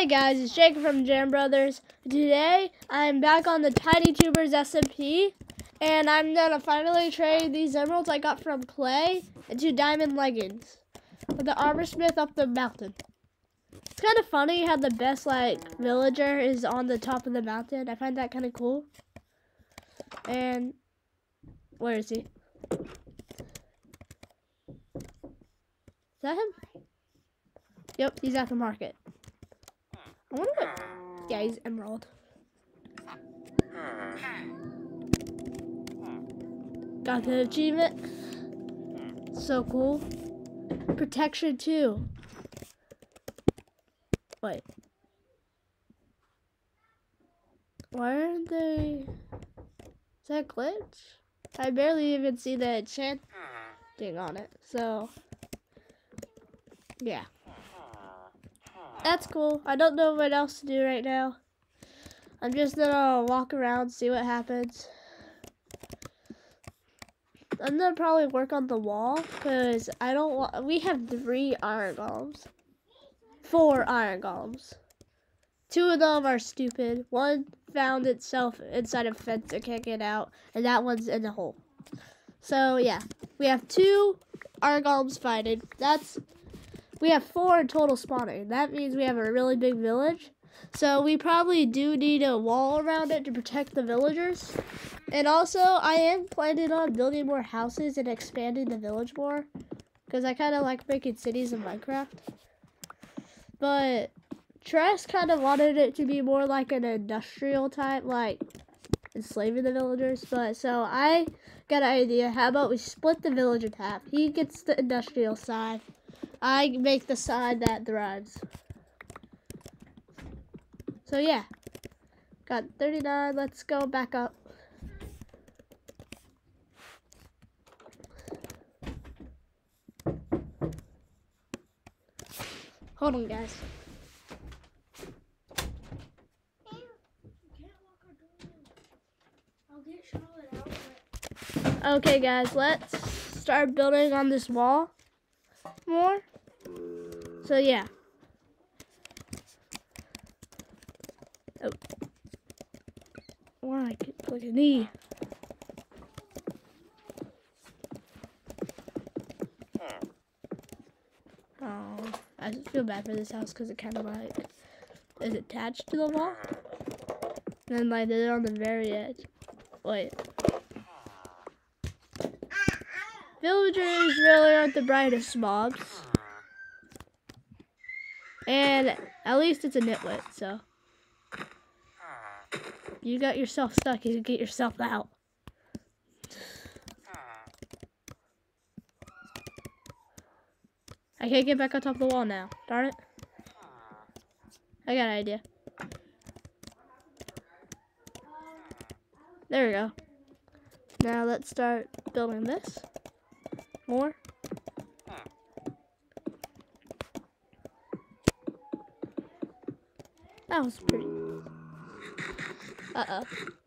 Hey guys, it's Jacob from Jam Brothers. Today, I'm back on the Tiny Tubers SMP, and I'm gonna finally trade these emeralds I got from Clay into diamond leggings with the armor smith up the mountain. It's kind of funny how the best like villager is on the top of the mountain. I find that kind of cool. And where is he? Is that him? Yep, he's at the market. I wonder what. Yeah, he's emerald. Got the achievement. So cool. Protection too. Wait. Why aren't they? Is that glitch? I barely even see the enchanting on it. So, yeah. That's cool. I don't know what else to do right now. I'm just gonna walk around, see what happens. I'm gonna probably work on the wall because I don't want. We have three iron golems, four iron golems. Two of them are stupid. One found itself inside a fence and can't get out, and that one's in the hole. So yeah, we have two iron golems fighting. That's we have four total spawning. That means we have a really big village. So we probably do need a wall around it to protect the villagers. And also, I am planning on building more houses and expanding the village more. Because I kind of like making cities in Minecraft. But Tress kind of wanted it to be more like an industrial type, like enslaving the villagers. But so I got an idea. How about we split the village in half? He gets the industrial side. I make the side that thrives. So yeah, got 39. Let's go back up. Hold on, guys. Okay, guys, let's start building on this wall more. So, yeah. Oh. Why? Like a knee. Oh, I just feel bad for this house because it kind of like is attached to the wall. And then like they're on the very edge. Wait. Villagers really aren't the brightest mobs. And at least it's a nitwit, so. You got yourself stuck, you can get yourself out. I can't get back on top of the wall now. Darn it. I got an idea. There we go. Now let's start building this. More. That was pretty. Uh-oh.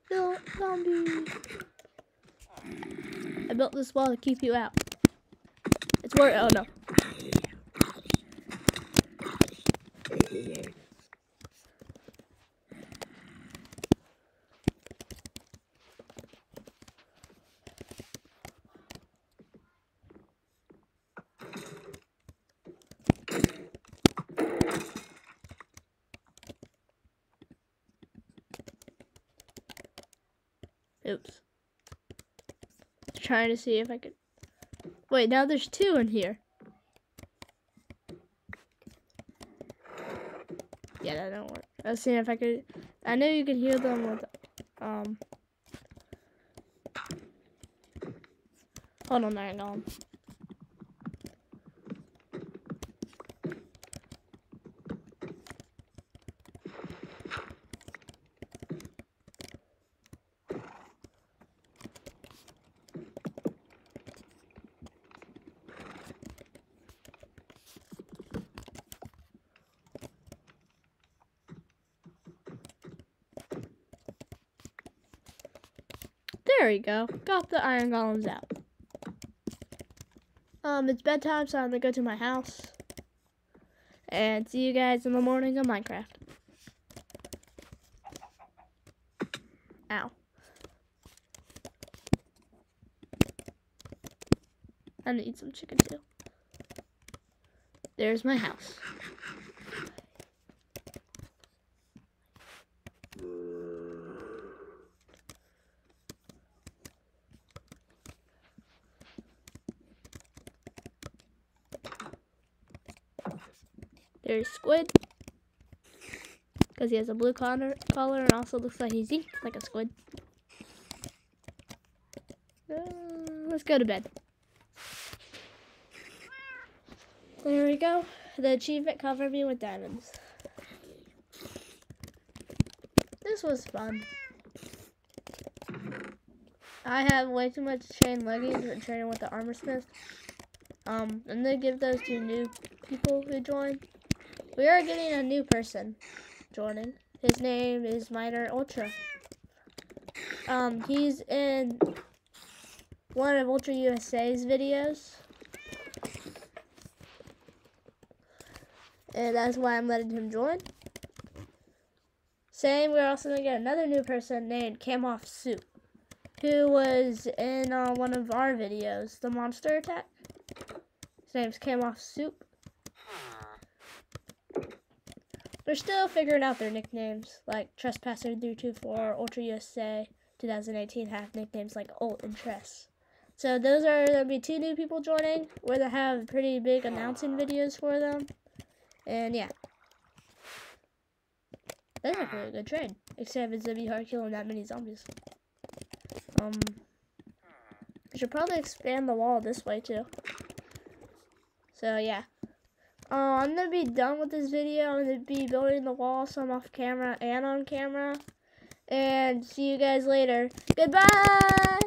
Built zombie. I built this wall to keep you out. It's working. Oh no. Oops. Trying to see if I could. Wait, now there's two in here. Yeah, that don't work. I was seeing if I could. I know you can hear them with. Um. Hold on, there, on. There we go. Got the iron golems out. Um, it's bedtime, so I'm gonna go to my house. And see you guys in the morning on Minecraft. Ow. I need some chicken too. There's my house. There's Squid. Because he has a blue collar, collar and also looks like he's eating like a squid. Uh, let's go to bed. There we go. The achievement covered me with diamonds. This was fun. I have way too much chain leggings and training with the armor smith. Um, I'm gonna give those to new people who join. We are getting a new person joining. His name is Miner Ultra. Um, he's in one of Ultra USA's videos. And that's why I'm letting him join. Same, we're also going to get another new person named Camoff Soup, who was in uh, one of our videos, the monster attack. His name's Camoff Soup. They're still figuring out their nicknames, like Trespasser324, Ultra USA 2018 have nicknames like Ult and Tress. So those are there'll be two new people joining. We're gonna have pretty big announcing videos for them. And yeah. That's a really good trade. Except it's gonna be hard killing that many zombies. Um I should probably expand the wall this way too. So yeah. Uh, I'm gonna be done with this video. I'm gonna be building the wall some off camera and on camera. And see you guys later. Goodbye!